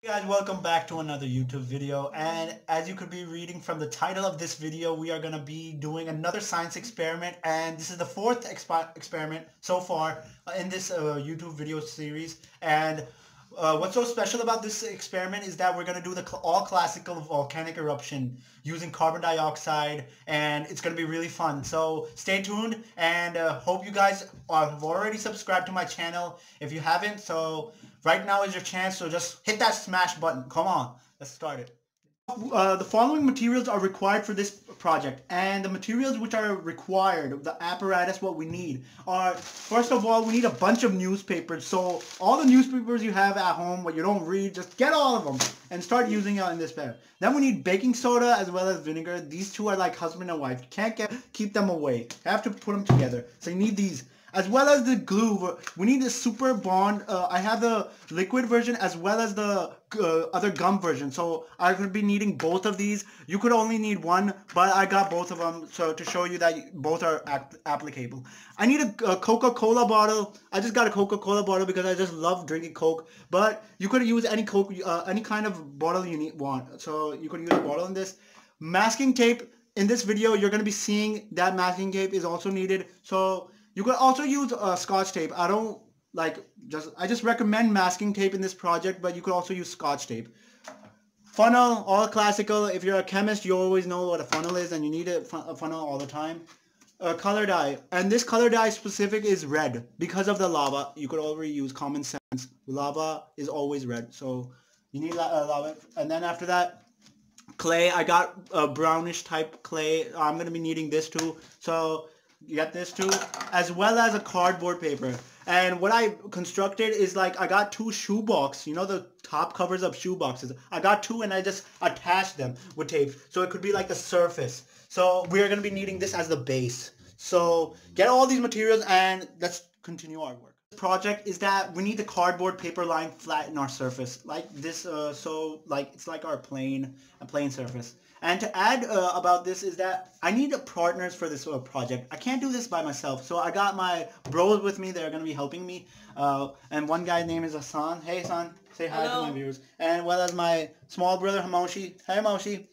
Hey guys, welcome back to another YouTube video. And as you could be reading from the title of this video we are going to be doing another science experiment. And this is the fourth exp experiment so far uh, in this uh, YouTube video series. And uh, what's so special about this experiment is that we're going to do the cl all classical volcanic eruption using carbon dioxide. And it's going to be really fun. So stay tuned. And uh, hope you guys have already subscribed to my channel if you haven't. So Right now is your chance, so just hit that smash button. Come on, let's start it. Uh, the following materials are required for this project and the materials which are required the apparatus what we need are first of all we need a bunch of newspapers. So all the newspapers you have at home what you don't read just get all of them and start using it in this bed then we need baking soda as well as vinegar. These two are like husband and wife. You can't get keep them away. You have to put them together. So you need these as well as the glue. We need the super bond. Uh, I have the liquid version as well as the uh, other gum version. So I could be needing both of these. You could only need one, but I got both of them so to show you that both are applicable. I need a, a Coca-Cola bottle. I just got a Coca-Cola bottle because I just love drinking Coke. But you could use any Coke, uh, any kind of bottle you need want. So you could use a bottle in this. Masking tape. In this video, you're going to be seeing that masking tape is also needed. So you could also use uh, scotch tape. I don't like just I just recommend masking tape in this project, but you could also use scotch tape. Funnel, all classical. If you're a chemist, you always know what a funnel is, and you need a, fun a funnel all the time. A color dye, and this color dye specific is red because of the lava. You could already use common sense. Lava is always red, so you need uh, lava. And then after that, clay. I got a brownish type clay. I'm gonna be needing this too. So got this too, as well as a cardboard paper. And what I constructed is like I got two shoebox, you know the top covers of shoe boxes. I got two and I just attached them with tape. So it could be like the surface. So we're going to be needing this as the base. So get all these materials and let's continue our work. Project is that we need the cardboard paper line flat in our surface like this. Uh, so like it's like our plane, a plane surface. And to add uh, about this is that I need partners for this uh, project. I can't do this by myself. So I got my bros with me. They're going to be helping me. Uh, and one guy's name is Hassan. Hey, Hassan. Say hi Hello. to my viewers. And well as my small brother, Hamoshi. Hey, Hamoshi.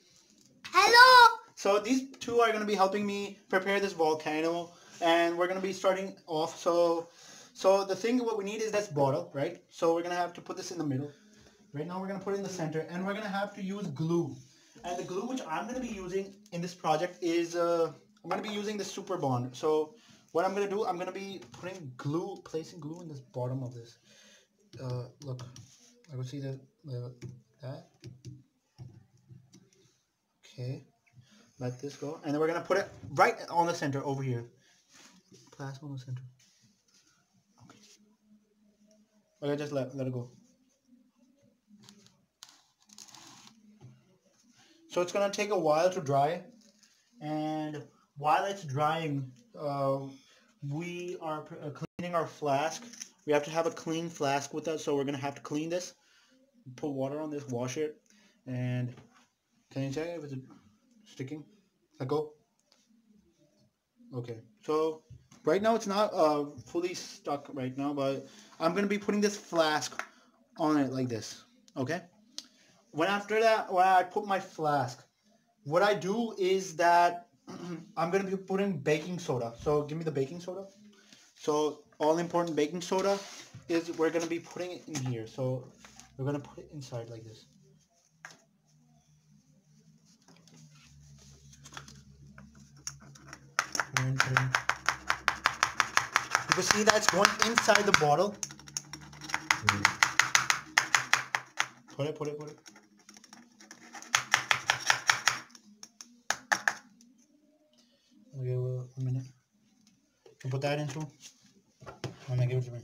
Hello. So these two are going to be helping me prepare this volcano. And we're going to be starting off. So so the thing what we need is this bottle, right? So we're going to have to put this in the middle. Right now we're going to put it in the center. And we're going to have to use glue. And the glue which I'm going to be using in this project is, uh, I'm going to be using the Super Bond. So what I'm going to do, I'm going to be putting glue, placing glue in this bottom of this. Uh, look, I will see the, that. Okay, let this go. And then we're going to put it right on the center over here. Plasma on the center. Okay. Just let, let it go. So it's going to take a while to dry. And while it's drying, uh, we are uh, cleaning our flask. We have to have a clean flask with us, so we're going to have to clean this. Put water on this, wash it. And can you check if it's sticking? Let go. Okay, so right now it's not uh, fully stuck right now, but I'm going to be putting this flask on it like this. Okay? when after that, when I put my flask, what I do is that I'm going to be putting baking soda. So give me the baking soda. So all important baking soda is we're going to be putting it in here. So we're going to put it inside like this. You can see that's going inside the bottle. Put it, put it, put it. Okay, well, a minute. You put that into. I'm gonna give it to me.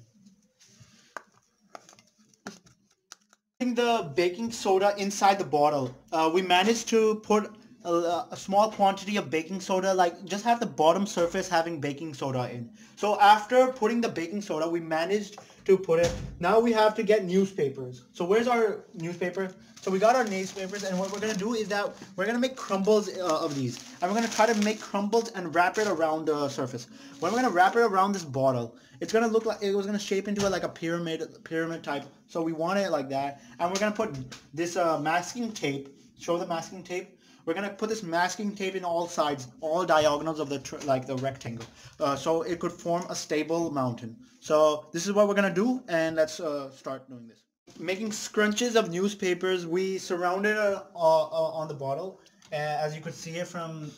Putting the baking soda inside the bottle. Uh, we managed to put a, a, small quantity of baking soda, like just have the bottom surface having baking soda in. So after putting the baking soda, we managed to put it. Now we have to get newspapers. So where's our newspaper? So we got our newspapers, and what we're gonna do is that we're gonna make crumbles uh, of these, and we're gonna try to make crumbles and wrap it around the surface. When we're gonna wrap it around this bottle, it's gonna look like it was gonna shape into a, like a pyramid, pyramid type. So we want it like that, and we're gonna put this uh, masking tape. Show the masking tape. We're gonna put this masking tape in all sides, all diagonals of the like the rectangle, uh, so it could form a stable mountain. So this is what we're gonna do, and let's uh, start doing this making scrunches of newspapers. We surrounded it uh, uh, on the bottle. Uh, as you could see it from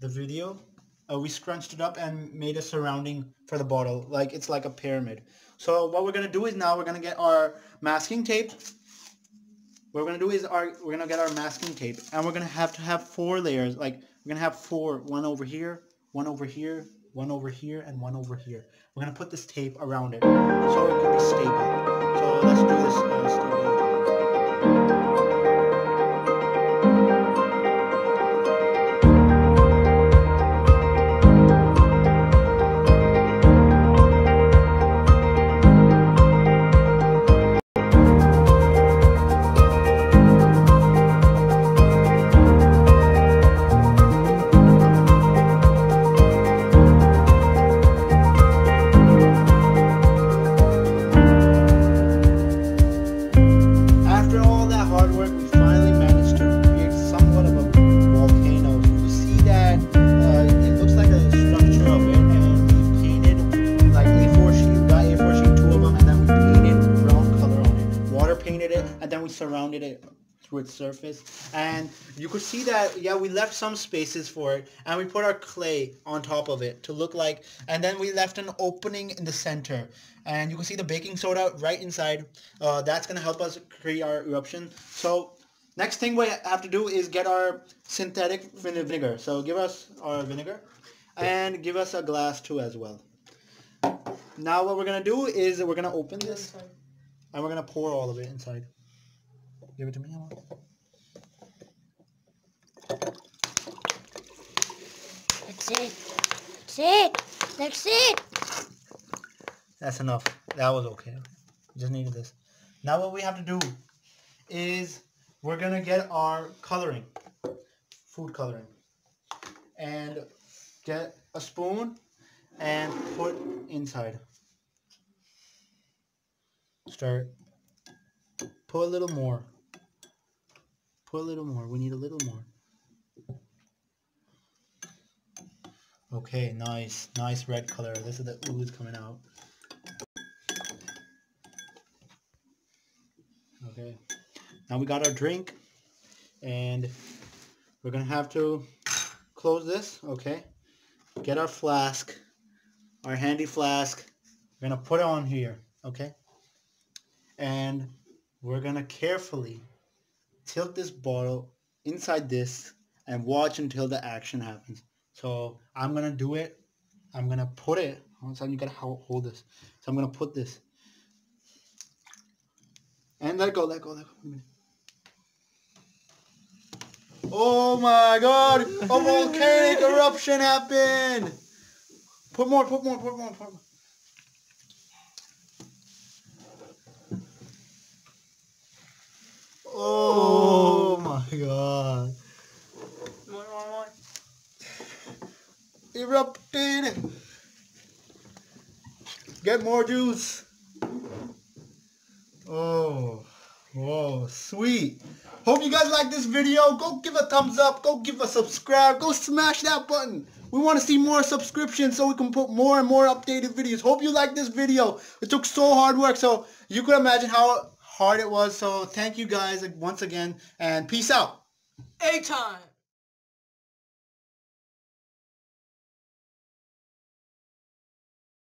the video, uh, we scrunched it up and made a surrounding for the bottle. Like it's like a pyramid. So what we're going to do is now we're going to get our masking tape. What we're to do is our, we're to get our masking tape. And we're to have to have four layers. Like we're to have four. One over here, one over here, one over here, and one over here. We're to put this tape around it so it can be stable. So let's do this surrounded it through its surface. And you could see that yeah we left some spaces for it and we put our clay on top of it to look like and then we left an opening in the center. And you can see the baking soda right inside. Uh, that's gonna help us create our eruption. So next thing we have to do is get our synthetic vinegar. So give us our vinegar and give us a glass too as well. Now what we're gonna do is we're gonna open this and we're gonna pour all of it inside Give it to me. That's it. That's it. That's it. That's enough. That was okay. Just needed this. Now what we have to do is we're going to get our coloring. Food coloring. And get a spoon and put inside. Start. Put a little more. Put a little more. We need a little more. Okay, nice. Nice red color. This is the ooze coming out. Okay. Now we got our drink. And we're to have to close this. Okay. Get our flask. Our handy flask. We're to put it on here. Okay. And we're to carefully tilt this bottle inside this and watch until the action happens. So I'm going to do it. I'm going to put it. All of a sudden, you got to hold this. So I'm going to put this. And let go, let go, let go. Oh my god! A volcanic eruption happened! Put more, put more, put more, put more. Oh, oh my god. More, more, more. Erupted. Get more juice. Oh. Whoa, sweet. Hope you guys like this video. Go give a thumbs up. Go give a subscribe. Go smash that button. We want to see more subscriptions so we can put more and more updated videos. Hope you like this video. It took so hard work. So you could imagine how hard it was. So thank you guys once again and peace out. A time.